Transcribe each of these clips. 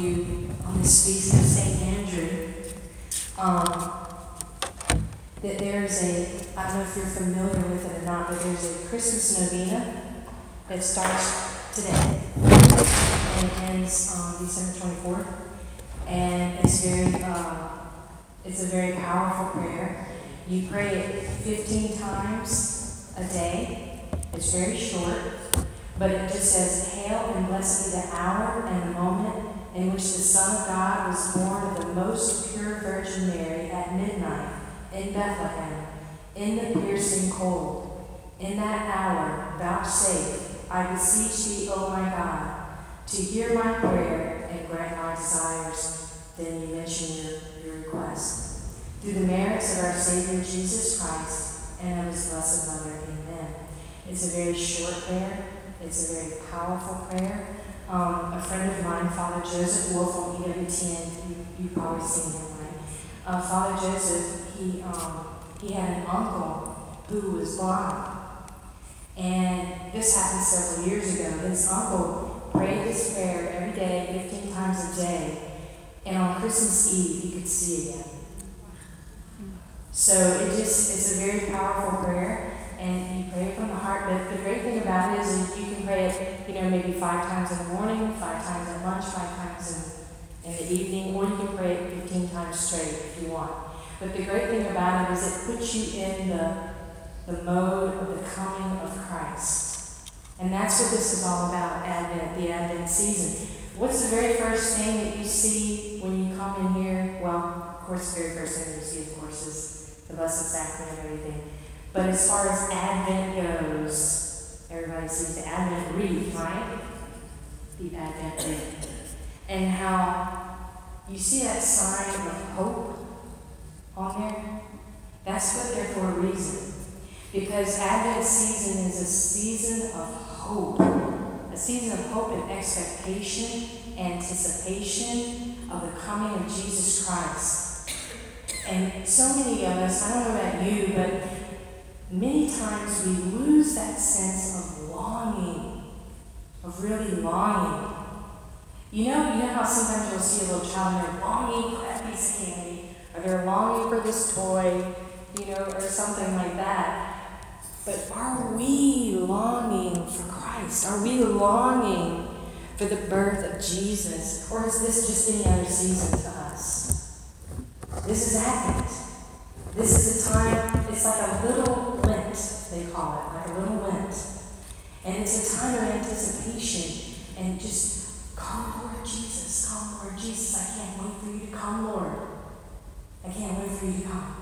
you on this feast of St. Andrew um, that there's a, I don't know if you're familiar with it or not, but there's a Christmas novena that starts today and ends on December 24th. And it's very, uh, it's a very powerful prayer. You pray it 15 times a day. It's very short, but it just says, Hail and blessed be the hour and the moment in which the Son of God was born of the most pure Virgin Mary at midnight in Bethlehem, in the piercing cold. In that hour, vouchsafe, I beseech thee, O my God, to hear my prayer and grant my desires. Then you mention your, your request. Through the merits of our Savior Jesus Christ and of his blessed Mother, amen. It's a very short prayer. It's a very powerful prayer. Um, a friend of mine, Father Joseph Wolfe on EWTN, you, you've probably seen him, right? Uh, Father Joseph, he, um, he had an uncle who was blind. And this happened several years ago. His uncle prayed this prayer every day, 15 times a day. And on Christmas Eve, he could see again. So it just is a very powerful prayer and you pray from the heart. But the great thing about it is pray it, you know, maybe five times in the morning, five times at lunch, five times in, in the evening, or you can pray it 15 times straight if you want. But the great thing about it is it puts you in the, the mode of the coming of Christ. And that's what this is all about, Advent, the Advent season. What's the very first thing that you see when you come in here? Well, of course, the very first thing you see, of course, is the Blessed Sacrament and everything. But as far as Advent goes, everybody sees the Advent wreath, right? The Advent wreath. And how you see that sign of hope on there? That's put there for a reason. Because Advent season is a season of hope, a season of hope and expectation, anticipation of the coming of Jesus Christ. And so many of us, I don't know about you, but many times we lose that sense of longing, of really longing. You know, you know how sometimes you'll see a little child and they're longing for that piece of candy, or they're longing for this toy, you know, or something like that. But are we longing for Christ? Are we longing for the birth of Jesus? Or is this just any other season to us? This is Advent. This is a time, it's like a little Call it, like a little Lent. And it's a time of anticipation and just, come, Lord Jesus, come, Lord Jesus. I can't wait for you to come, Lord. I can't wait for you to come.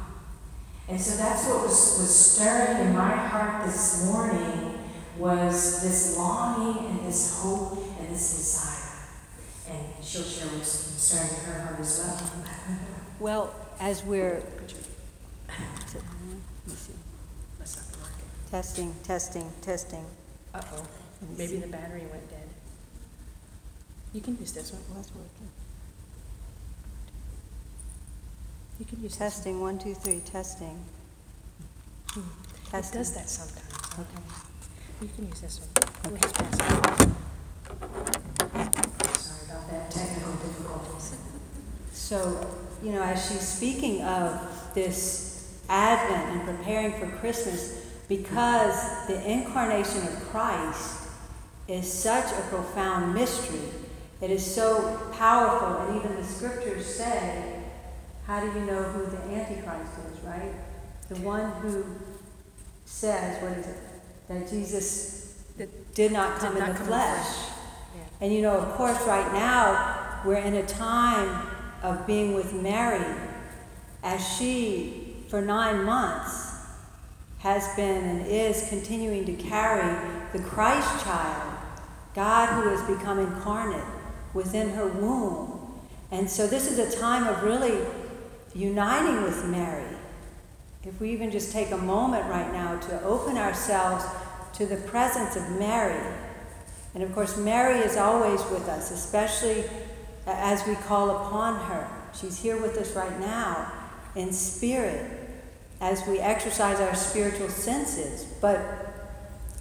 And so that's what was, was stirring in my heart this morning was this longing and this hope and this desire. And she'll share what's stirring in her heart as well. Well, as we're testing, testing, testing. Uh-oh, maybe the battery went dead. You can use this one. What's working? You can use Testing, one, two, three, testing. one. It does that sometimes. Okay. You can use this one. We'll just pass it. Sorry about that technical difficulties. So, you know, as she's speaking of this Advent and preparing for Christmas, because the incarnation of Christ is such a profound mystery, it is so powerful, and even the scriptures say, how do you know who the Antichrist is, right? The one who says, what is it? That Jesus did not come did in the come in flesh. Yeah. And you know, of course, right now, we're in a time of being with Mary as she, for nine months, has been and is continuing to carry the Christ child, God who has become incarnate within her womb. And so this is a time of really uniting with Mary. If we even just take a moment right now to open ourselves to the presence of Mary. And of course, Mary is always with us, especially as we call upon her. She's here with us right now in spirit as we exercise our spiritual senses. But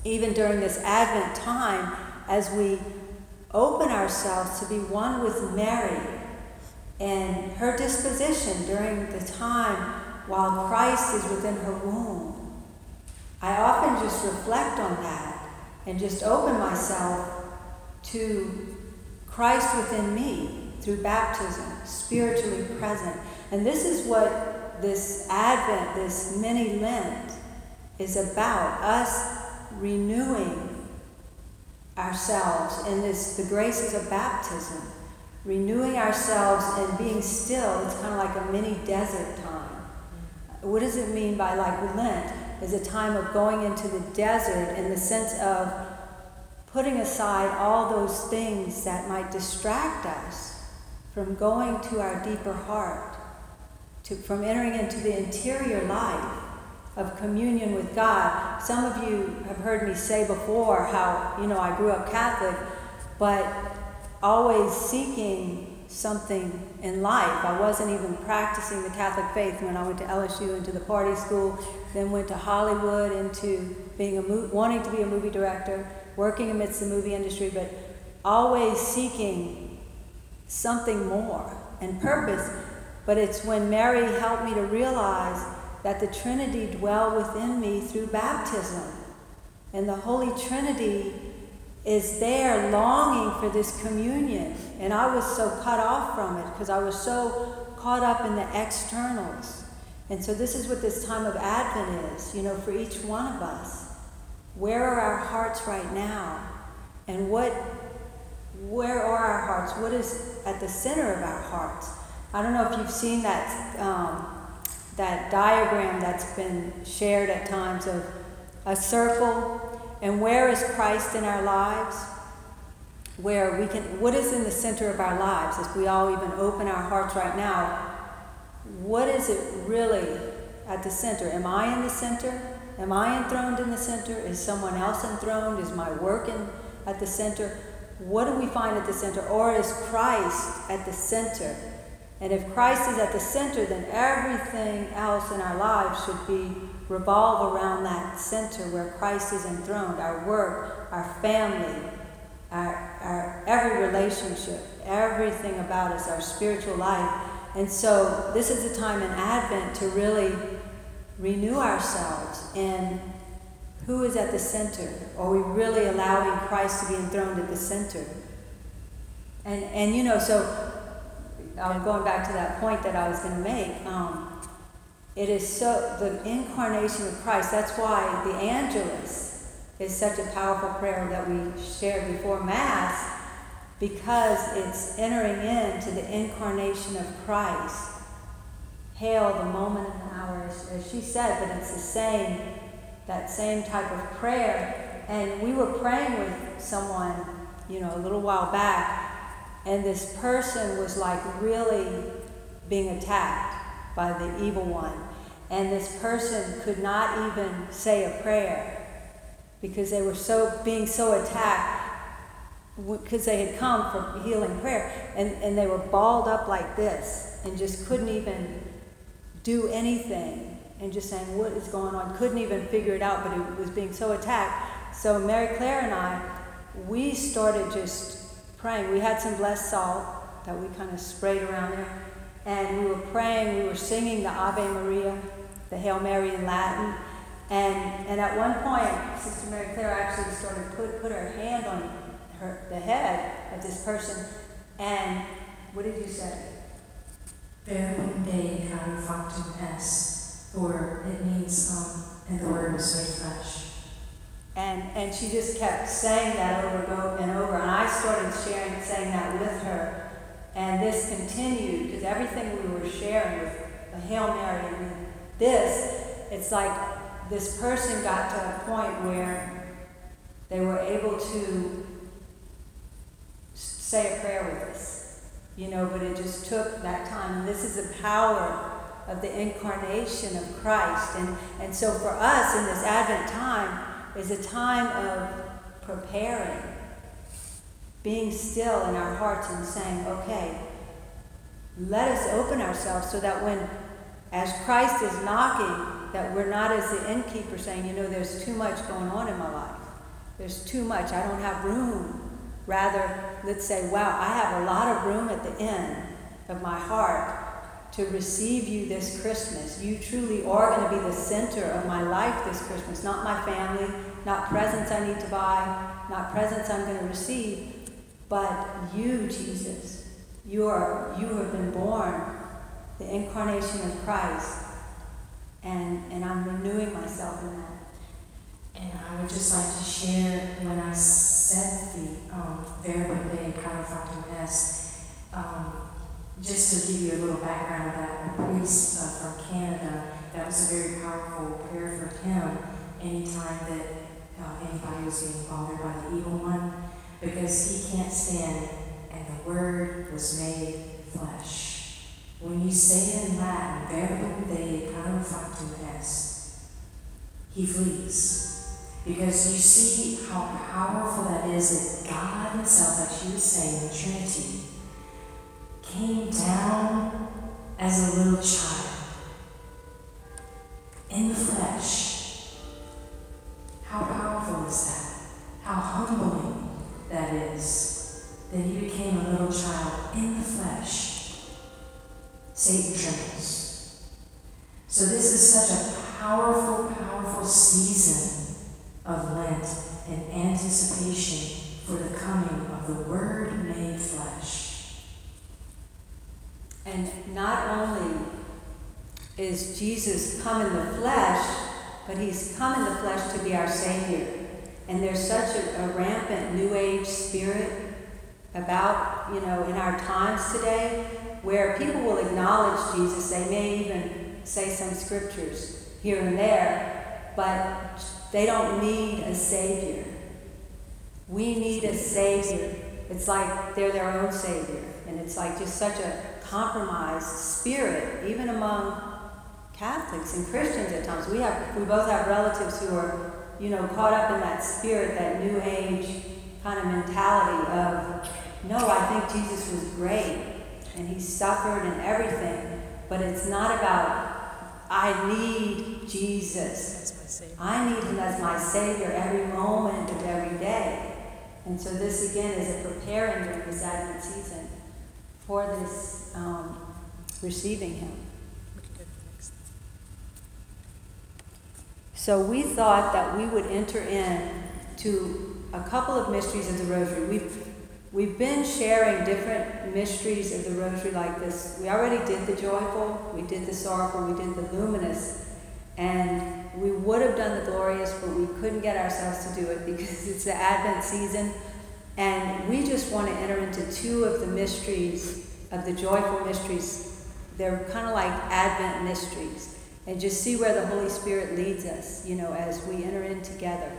even during this Advent time, as we open ourselves to be one with Mary and her disposition during the time while Christ is within her womb. I often just reflect on that and just open myself to Christ within me through baptism, spiritually present. And this is what this Advent, this mini Lent, is about us renewing ourselves in this the graces of baptism. Renewing ourselves and being still it's kind of like a mini desert time. What does it mean by like lent? Is a time of going into the desert in the sense of putting aside all those things that might distract us from going to our deeper heart to, from entering into the interior life of communion with God. Some of you have heard me say before how, you know, I grew up Catholic, but always seeking something in life. I wasn't even practicing the Catholic faith when I went to LSU into the party school, then went to Hollywood into being a mo- wanting to be a movie director, working amidst the movie industry, but always seeking something more and purpose. But it's when Mary helped me to realize that the Trinity dwell within me through baptism. And the Holy Trinity is there longing for this communion. And I was so cut off from it because I was so caught up in the externals. And so this is what this time of Advent is, you know, for each one of us. Where are our hearts right now? And what where are our hearts? What is at the center of our hearts? I don't know if you've seen that um, that diagram that's been shared at times of a circle and where is Christ in our lives? Where we can, what is in the center of our lives as we all even open our hearts right now? What is it really at the center? Am I in the center? Am I enthroned in the center? Is someone else enthroned? Is my work in, at the center? What do we find at the center? Or is Christ at the center? And if Christ is at the center, then everything else in our lives should be revolve around that center where Christ is enthroned. Our work, our family, our, our every relationship, everything about us, our spiritual life. And so this is a time in Advent to really renew ourselves in who is at the center. Are we really allowing Christ to be enthroned at the center? And and you know, so I'm going back to that point that I was going to make. Um, it is so, the incarnation of Christ, that's why the Angelus is such a powerful prayer that we share before Mass, because it's entering into the incarnation of Christ. Hail the moment and the hour, as she said, but it's the same, that same type of prayer. And we were praying with someone, you know, a little while back, and this person was like really being attacked by the evil one. And this person could not even say a prayer because they were so being so attacked because they had come for healing prayer. And, and they were balled up like this and just couldn't even do anything and just saying what is going on? Couldn't even figure it out but it was being so attacked. So mary claire and i we started just praying. We had some blessed salt that we kind of sprayed around there. And we were praying, we were singing the Ave Maria, the Hail Mary in Latin. And, and at one point, Sister Mary Claire actually started put, put her hand on her, the head of this person. And what did you say? Verbum Dei caro factum est, or it means, um, and the word was made flesh. And, and she just kept saying that over and over. And I started sharing, and saying that with her. And this continued because everything we were sharing with the Hail Mary and this, it's like this person got to a point where they were able to say a prayer with us, you know, but it just took that time. And this is the power of the incarnation of Christ. And, and so for us in this Advent time, is a time of preparing, being still in our hearts and saying, okay, let us open ourselves so that when, as Christ is knocking, that we're not as the innkeeper saying, you know, there's too much going on in my life. There's too much. I don't have room Rather, let's say, wow, I have a lot of room at the end of my heart to receive you this Christmas. You truly are going to be the center of my life this Christmas, not my family, not presents I need to buy, not presents I'm going to receive, but you, Jesus. You are you have been born, the incarnation of Christ. And and I'm renewing myself in that. And I would just like to share when I said the um, Verbo Dei Caro Factum Est, um, just to give you a little background about that, the priest uh, from Canada, that was a very powerful prayer for him anytime that uh, anybody was being bothered by the evil one, because he can't stand, and the Word was made flesh. When you say it in Latin, Verbo Dei Caro Factum Est, he flees. Because you see how powerful that is that God Himself, like she was saying, the Trinity, came down as a little child in the flesh. How powerful is that? How humbling that is that He became a little child in the flesh. Satan trembles. So, this is such a powerful, powerful season of Lent in anticipation for the coming of the Word made flesh. And not only is Jesus come in the flesh, but he's come in the flesh to be our Savior. And there's such a, a rampant New Age spirit about, you know, in our times today where people will acknowledge Jesus. They may even say some scriptures here and there, but they don't need a Savior. We need a Savior. It's like they're their own Savior. And it's like just such a compromised spirit, even among Catholics and Christians at times. We have we both have relatives who are, you know, caught up in that spirit, that new age kind of mentality of, no, I think Jesus was great and he suffered and everything, but it's not about I need Jesus. I need him as my Savior every moment of every day. And so this again is a preparing during this Advent season for this um, receiving him. So we thought that we would enter in to a couple of mysteries of the Rosary. We've we've been sharing different mysteries of the Rosary like this. We already did the joyful, we did the sorrowful, we did the luminous, and we would have done the glorious, but we couldn't get ourselves to do it because it's the Advent season. And we just want to enter into two of the mysteries, of the joyful mysteries. They're kind of like Advent mysteries. And just see where the Holy Spirit leads us, you know, as we enter in together.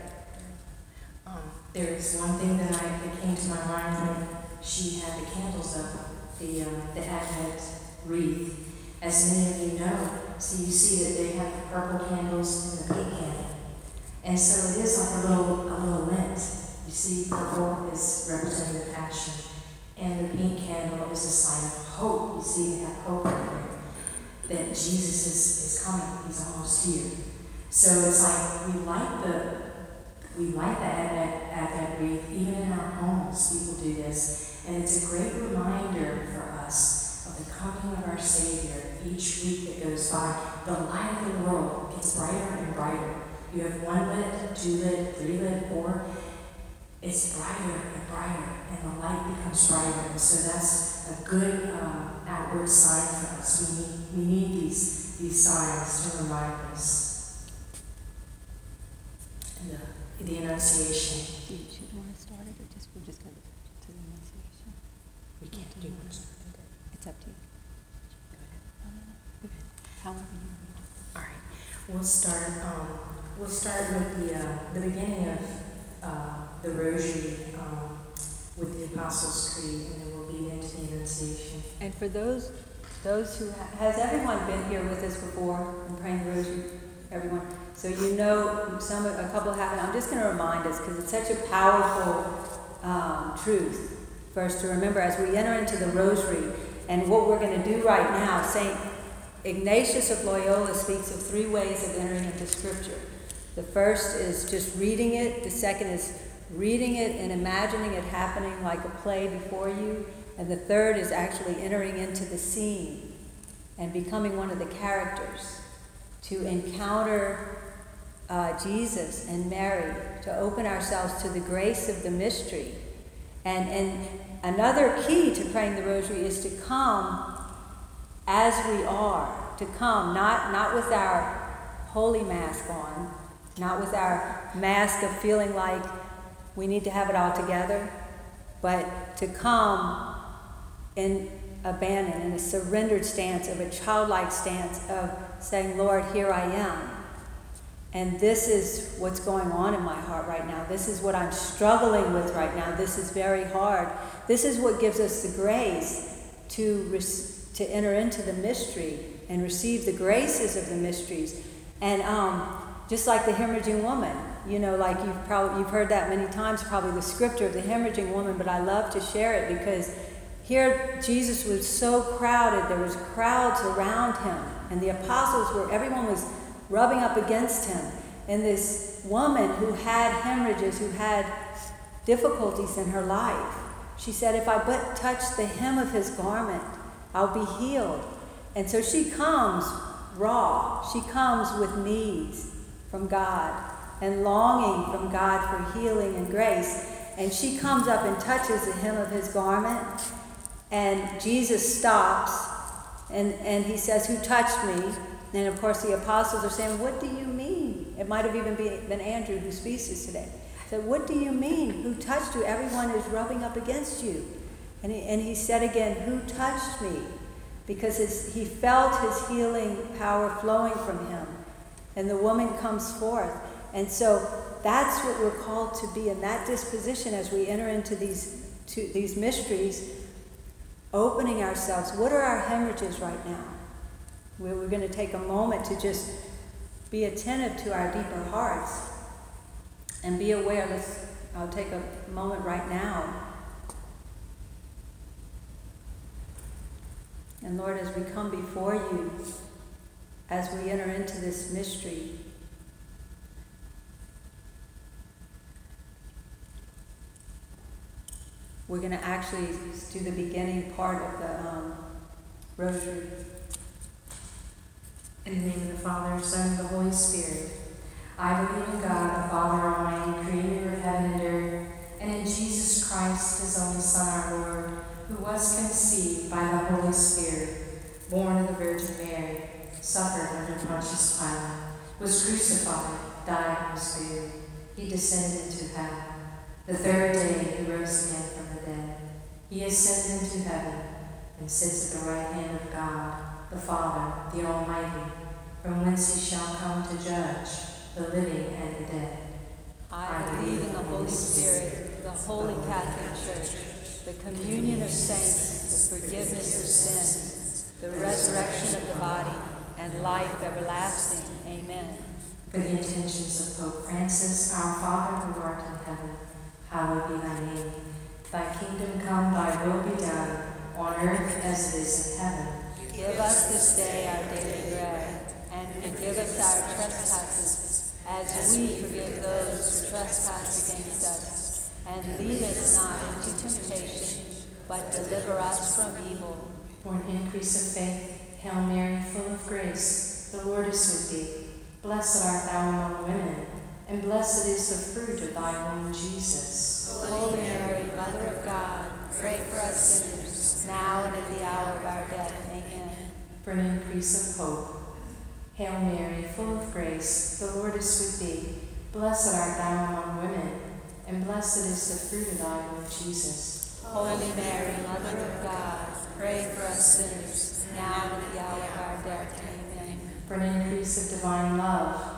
Um, there's one thing that, I, that came to my mind when she had the candles up, the, uh, the Advent wreath. As many of you know, so you see that they have the purple candles and the pink candle. And so it is like a little, a little Lent. You see, purple is representing the passion, and the pink candle is a sign of hope. You see, they have hope there that Jesus is, is coming. He's almost here. So it's like we light the we light the Advent, Advent wreath even in our homes. People do this, and it's a great reminder for us of the coming of our Savior each week that goes by, the light of the world gets brighter and brighter. You have one lit, two lit, three lit, four. It's brighter and brighter, and the light becomes brighter. So that's a good um, outward sign for us. We need, we need these, these signs to remind us. The, the Annunciation. Do you, want to start it, or just we're just going to the Annunciation? We can't do much. It's up to you. However you All right, we'll start, um, we'll start with the, uh, the beginning of, uh, the Rosary, um, with the Apostles' Creed, and then we'll lead into the Annunciation. And for those, those who, ha- has everyone been here with us before and praying the Rosary? Everyone? So you know, some, a couple haven't. I'm just going to remind us because it's such a powerful um, truth for us to remember as we enter into the Rosary. And what we're going to do right now, St. Ignatius of Loyola speaks of three ways of entering into Scripture. The first is just reading it, the second is reading it and imagining it happening like a play before you. And the third is actually entering into the scene and becoming one of the characters to encounter uh, Jesus and Mary, to open ourselves to the grace of the mystery. And, and another key to praying the rosary is to come as we are, to come not, not with our holy mask on, not with our mask of feeling like we need to have it all together, but to come in abandon, in a surrendered stance, of a childlike stance of saying, Lord, here I am. And this is what's going on in my heart right now. This is what I'm struggling with right now. This is very hard. This is what gives us the grace to, to enter into the mystery and receive the graces of the mysteries. And um, just like the hemorrhaging woman, you know, like you've probably you've heard that many times, probably the scripture of the hemorrhaging woman. But I love to share it because here Jesus was so crowded. There was crowds around him, and the apostles were. Everyone was rubbing up against him. And this woman who had hemorrhages, who had difficulties in her life, she said, If I but touch the hem of his garment, I'll be healed. And so she comes raw. She comes with needs from God and longing from God for healing and grace. And she comes up and touches the hem of his garment. And Jesus stops and, and he says, Who touched me? And of course, the apostles are saying, What do you mean? It might have even been Andrew who speaks this today. Said, What do you mean? Who touched you? Everyone is rubbing up against you. And he, and he said again, Who touched me? Because his, he felt his healing power flowing from him. And the woman comes forth. And so that's what we're called to be in that disposition as we enter into these, to, these mysteries, opening ourselves. What are our hemorrhages right now? We're, we're going to take a moment to just be attentive to our deeper hearts and be aware. Let's, I'll take a moment right now. And Lord, as we come before you, as we enter into this mystery, we're going to actually do the beginning part of the um, rosary. In the name of the Father, Son, and the Holy Spirit. I believe in God, the Father Almighty, creator of heaven and earth, and in Jesus Christ, his only Son, our Lord, who was conceived by the Holy Spirit, born of the Virgin Mary, suffered under Pontius Pilate, was crucified, died, and was buried. He descended into heaven. The third day he rose again from the dead. He ascended into heaven and sits at the right hand of God, the Father, the Almighty from whence he shall come to judge the living and the dead. I believe in the Holy Spirit, the holy Catholic Church, the communion of saints, the forgiveness of sins, the resurrection of the body, and life everlasting. Amen. For the intentions of Pope Francis, our Father who art in heaven, hallowed be thy name. Thy kingdom come, thy will be done, on earth as it is in heaven. Give us this day our daily bread and forgive us our trespasses, as we forgive those who trespass against us. And lead us not into temptation, but deliver us from evil. For an increase of faith, Hail Mary, full of grace, the Lord is with thee. Blessed art thou among women, and blessed is the fruit of thy womb, Jesus. Holy Mary, Mother of God, pray for us sinners, now and at the hour of our death. Amen. For an increase of hope, Hail Mary, full of grace, the Lord is with thee. Blessed art thou among women, and blessed is the fruit of thy womb, Jesus. Holy Mary, Mother of God, pray for us sinners, now and at the hour of our death. Amen. For an increase of divine love,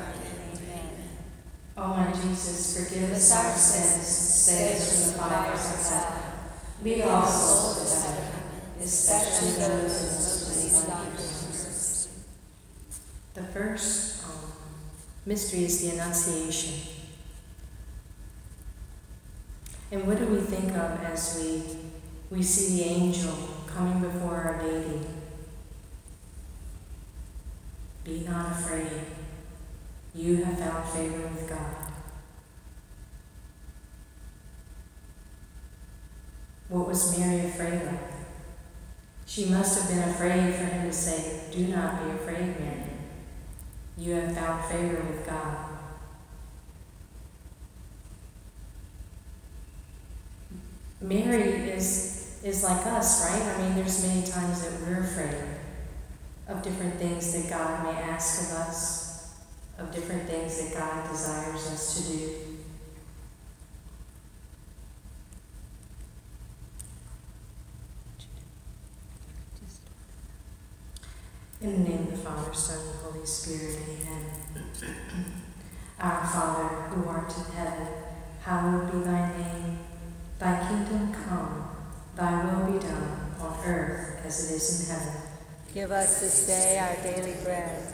O my Jesus, forgive us our sins, save us from the fires of hell. Lead all souls to heaven, especially those in most. The first um, mystery is the Annunciation. And what do we think of as we, we see the angel coming before Our Lady? Be not afraid. You have found favor with God. What was Mary afraid of? She must have been afraid for him to say, Do not be afraid, Mary. You have found favor with God. Mary is, is like us, right? I mean, there's many times that we're afraid of different things that God may ask of us, of different things that God desires us to do. In the name of the Father, Son, and Holy Spirit, amen. Our Father, who art in heaven, hallowed be thy name. Thy kingdom come, thy will be done, on earth as it is in heaven. Give us this day our daily bread,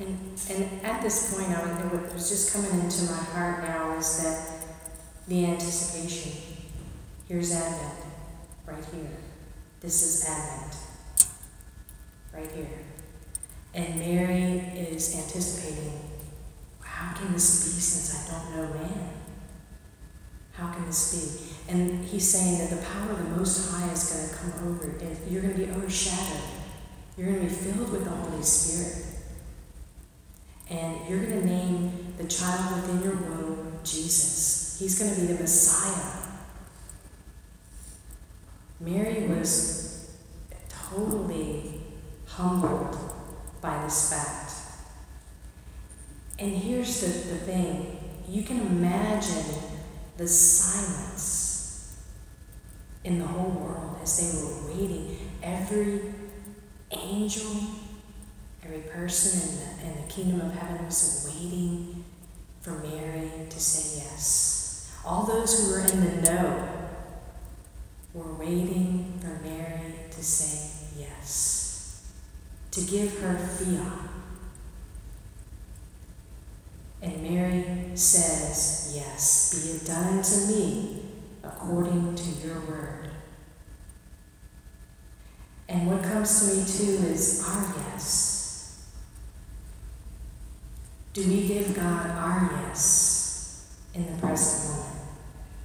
And, and at this point, I was, what was just coming into my heart now is that the anticipation. Here's Advent, right here. This is Advent, right here. And Mary is anticipating, how can this be since I don't know man? How can this be? And he's saying that the power of the Most High is going to come over. And you're going to be overshadowed. You're going to be filled with the Holy Spirit. And you're going to name the child within your womb Jesus. He's going to be the Messiah. Mary was totally humbled by this fact. And here's the, the thing you can imagine the silence in the whole world as they were waiting. Every angel, every person in the, in the kingdom of heaven was waiting for Mary to say yes. All those who were in the know were waiting for Mary to say yes, to give her fiat. And Mary says, Yes, be it done to me according to your word. And what comes to me too is our yes. Do we give God our yes in the present moment?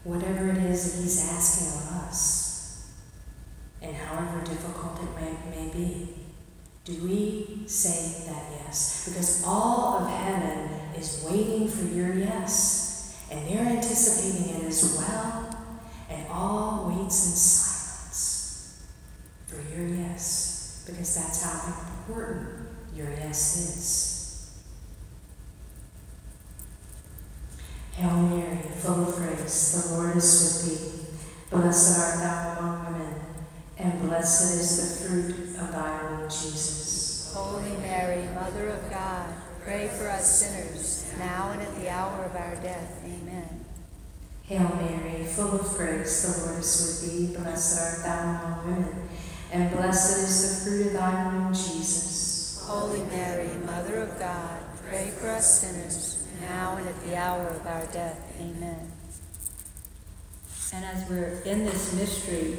Whatever it is that He's asking of us, and however difficult it may, may be, do we say that yes? Because all of heaven is waiting for your yes, and they're anticipating it as well, and all waits in silence for your yes, because that's how important your yes is. Hail Mary, full of grace, the Lord is with thee. Blessed art thou among women, and blessed is the fruit of thy womb, Jesus. Holy Mary, Mother of God, pray for us sinners, now and at the hour of our death. Amen. Hail Mary, full of grace, the Lord is with thee. Blessed art thou among women, and blessed is the fruit of thy womb, Jesus. Holy Mary, Mother of God, pray for us sinners, now and at the hour of our death. Amen. And as we're in this mystery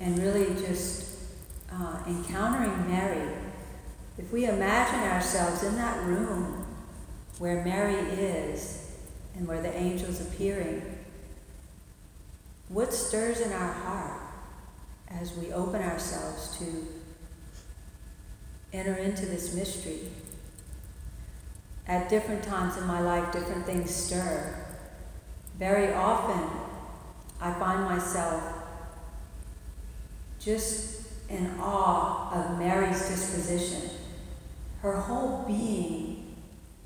and really just uh, encountering Mary, if we imagine ourselves in that room where Mary is and where the angel's appearing, what stirs in our heart as we open ourselves to enter into this mystery? At different times in my life, different things stir. Very often, I find myself just in awe of Mary's disposition her whole being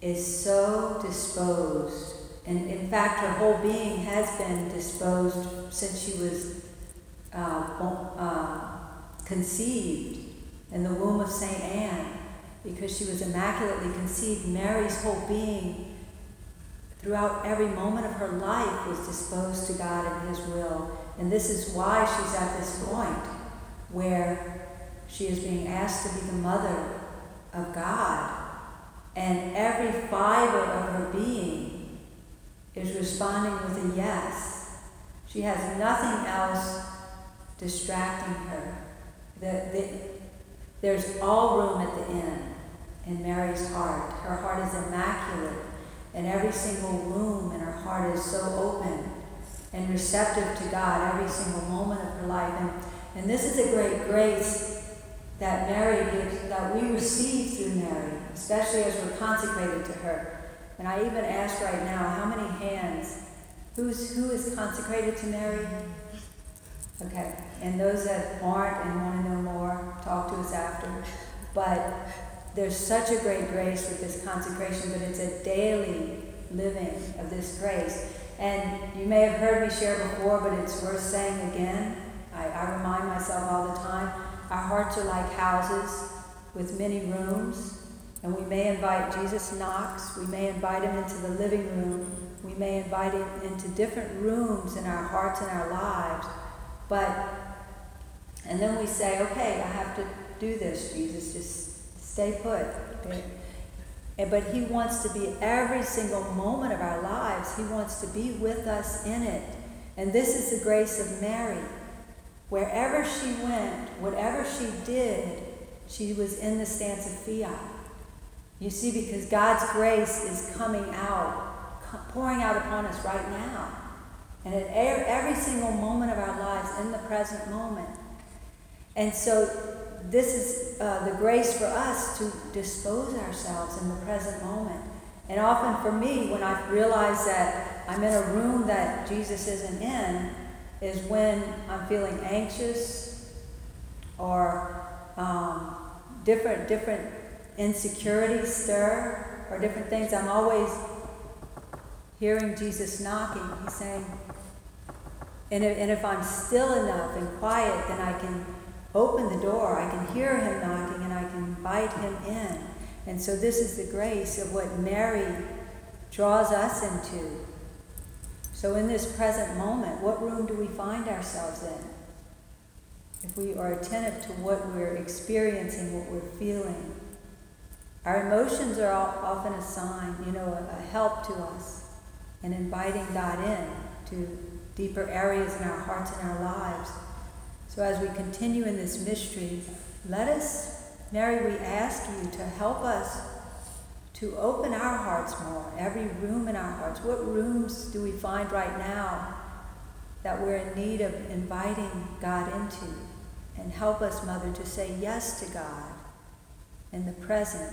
is so disposed. And in fact, her whole being has been disposed since she was uh, uh, conceived in the womb of St. Anne, because she was immaculately conceived. Mary's whole being, throughout every moment of her life, was disposed to God and His will. And this is why she's at this point where she is being asked to be the mother of God. And every fiber of her being is responding with a yes. She has nothing else distracting her. The, the, there's all room at the end in Mary's heart. Her heart is immaculate, and every single room in her heart is so open and receptive to God every single moment of her life. And, and this is a great grace that Mary gives, that we receive through Mary, especially as we're consecrated to her. And I even ask right now, how many hands, who's, who is consecrated to Mary? Okay, and those that aren't and want to know more, talk to us after. But there's such a great grace with this consecration, but it's a daily living of this grace. And you may have heard me share before, but it's worth saying again. I, I remind myself all the time our hearts are like houses with many rooms, and we may invite Jesus knocks, we may invite him into the living room, we may invite him into different rooms in our hearts and our lives. But, and then we say, okay, I have to do this, Jesus, just stay put. And, But He wants to be every single moment of our lives. He wants to be with us in it. And this is the grace of Mary. Wherever she went, whatever she did, she was in the stance of fiat. You see, because God's grace is coming out, pouring out upon us right now. And at every single moment of our lives, in the present moment. And so this is uh, the grace for us to dispose ourselves in the present moment. And often for me, when I realize that I'm in a room that Jesus isn't in, is when I'm feeling anxious or um, different different insecurities stir or different things. I'm always hearing Jesus knocking. He's saying, and if, and if I'm still enough and quiet, then I can open the door, I can hear him knocking, and I can invite him in. And so, this is the grace of what Mary draws us into. So, in this present moment, what room do we find ourselves in? If we are attentive to what we're experiencing, what we're feeling, our emotions are often a sign, you know, a help to us in inviting God in to deeper areas in our hearts and our lives. So as we continue in this mystery, let us, Mary, we ask you to help us to open our hearts more, every room in our hearts. What rooms do we find right now that we're in need of inviting God into? And help us, Mother, to say yes to God in the present,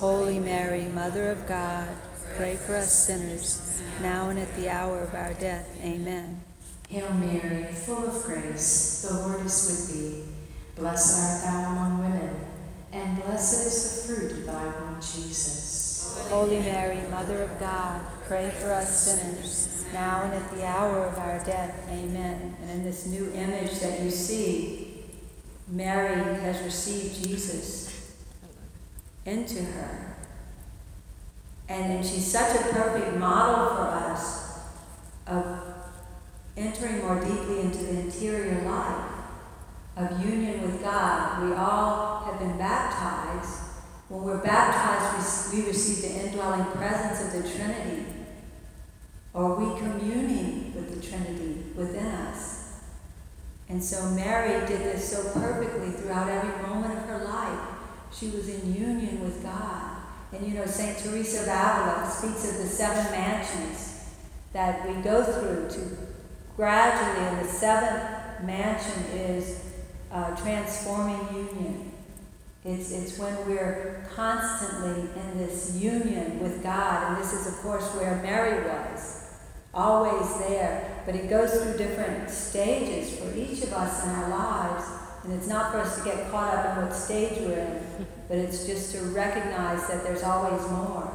Holy Mary, Mother of God, pray for us sinners, now and at the hour of our death. Amen. Hail Mary, full of grace, the Lord is with thee. Blessed art thou among women, and blessed is the fruit of thy womb, Jesus. Holy Mary, Mother of God, pray for us sinners, now and at the hour of our death. Amen. And in this new image that you see, Mary has received Jesus into her. And, and she's such a perfect model for us of entering more deeply into the interior life of union with God. We all have been baptized. When we're baptized, we, we receive the indwelling presence of the Trinity. Or we communing with the Trinity within us. And so Mary did this so perfectly throughout every moment of her life. She was in union with God. And you know, St. Teresa of Avila speaks of the seven mansions that we go through to gradually, and the seventh mansion is uh, transforming union. It's, it's when we're constantly in this union with God, and this is, of course, where Mary was, always there. But it goes through different stages for each of us in our lives, and it's not for us to get caught up in what stage we're in, but it's just to recognize that there's always more.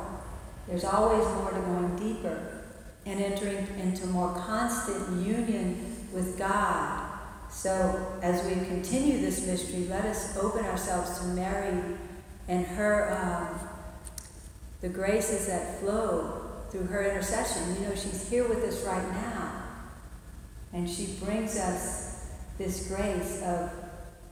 There's always more to going deeper and entering into more constant union with God. So, as we continue this mystery, let us open ourselves to Mary and her, um, the graces that flow through her intercession. You know, she's here with us right now. And she brings us this grace of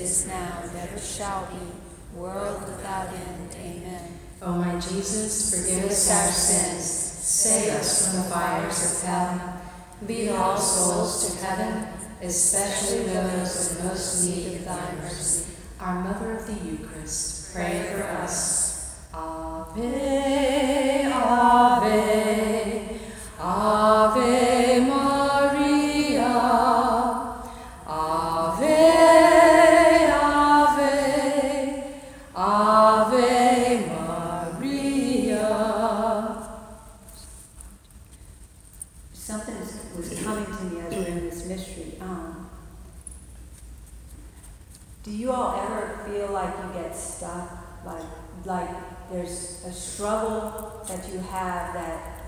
is now, and ever shall be, world without end. Amen. O my Jesus, forgive us our sins, save us from the fires of hell. Lead all souls to heaven, especially those in most need of thy mercy. Our Mother of the Eucharist, pray for us. Ave, Ave, struggle that you have that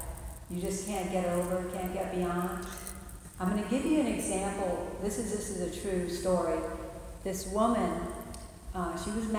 you just can't get over, can't get beyond? I'm going to give you an example. This is this is a true story. This woman, uh, she was married.